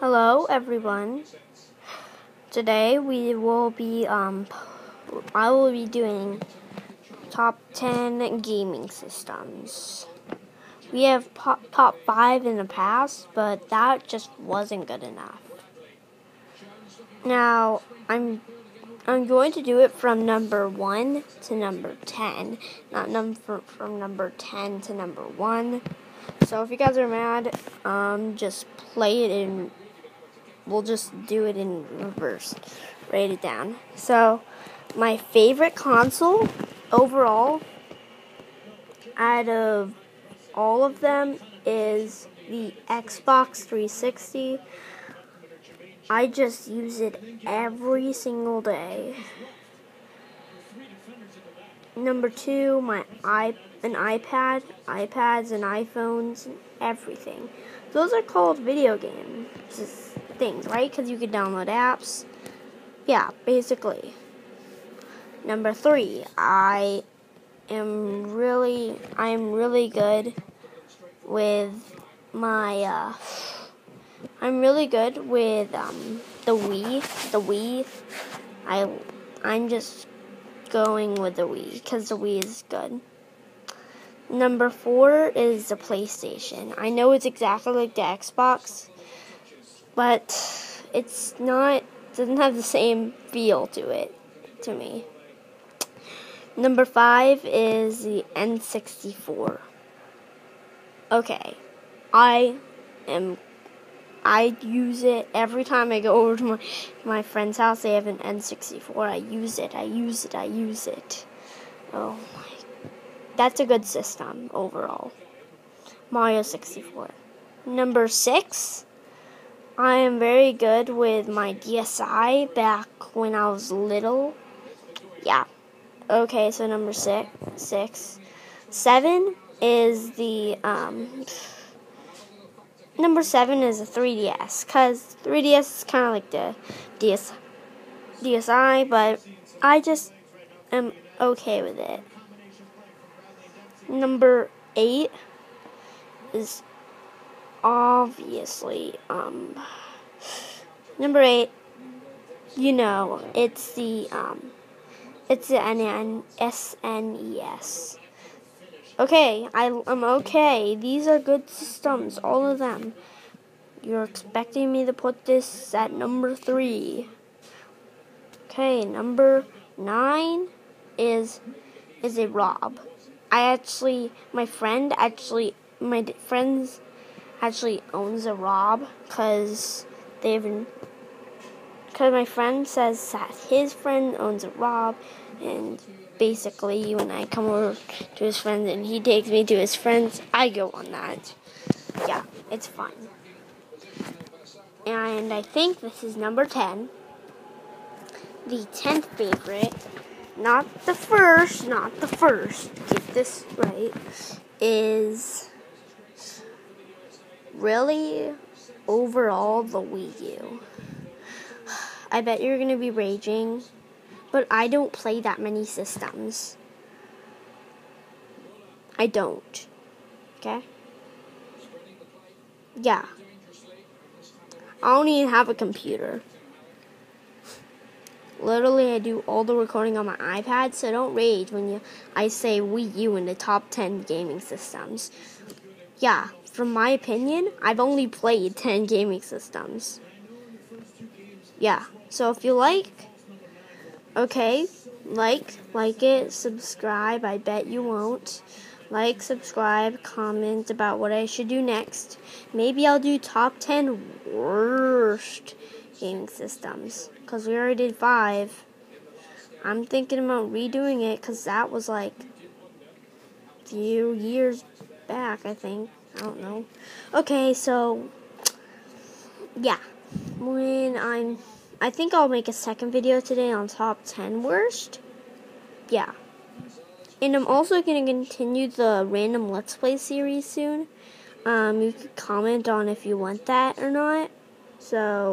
Hello, everyone. Today we will be um, I will be doing top ten gaming systems. We have pop, top five in the past, but that just wasn't good enough. Now I'm I'm going to do it from number one to number ten, not number from number ten to number one. So if you guys are mad, um, just play it in we'll just do it in reverse. Write it down. So, my favorite console overall out of all of them is the Xbox 360. I just use it every single day. Number two, my i an iPad, iPads and iPhones, and everything. Those are called video games things, right? Because you can download apps. Yeah, basically. Number three, I am really, I'm really good with my, uh, I'm really good with um, the Wii. The Wii, I, I'm just going with the Wii because the Wii is good. Number four is the PlayStation. I know it's exactly like the Xbox, but it's not doesn't have the same feel to it to me. Number five is the N64. Okay, I am. I use it every time I go over to my, my friend's house. They have an N64. I use it. I use it. I use it. Oh my. That's a good system overall. Mario 64. Number six I am very good with my DSi back when I was little. Yeah. Okay, so number six. Six. Seven is the um number seven is a 3DS because 3DS is kind of like the DS DSi, but I just am okay with it. Number eight is obviously, um, number eight, you know, it's the, um, it's the SNES. Okay, I, I'm okay. These are good systems, all of them. You're expecting me to put this at number three. Okay, number nine is is a Rob. I actually, my friend actually, my friend's actually owns a Rob because they've been because my friend says that his friend owns a Rob and basically when I come over to his friends and he takes me to his friends, I go on that. Yeah, it's fun. And I think this is number 10. The 10th favorite, not the first, not the first, get this right, is really overall the Wii U. I bet you're going to be raging, but I don't play that many systems. I don't. Okay? Yeah. I don't even have a computer. Literally, I do all the recording on my iPad, so don't rage when you I say Wii U in the top 10 gaming systems. Yeah, from my opinion, I've only played 10 gaming systems. Yeah, so if you like, okay, like, like it, subscribe. I bet you won't. Like, subscribe, comment about what I should do next. Maybe I'll do top 10 worst gaming systems. Because we already did 5. I'm thinking about redoing it because that was like a few years back, I think. I don't know. Okay, so yeah, when I'm, I think I'll make a second video today on top 10 worst. Yeah. And I'm also going to continue the random Let's Play series soon. Um, you can comment on if you want that or not. So.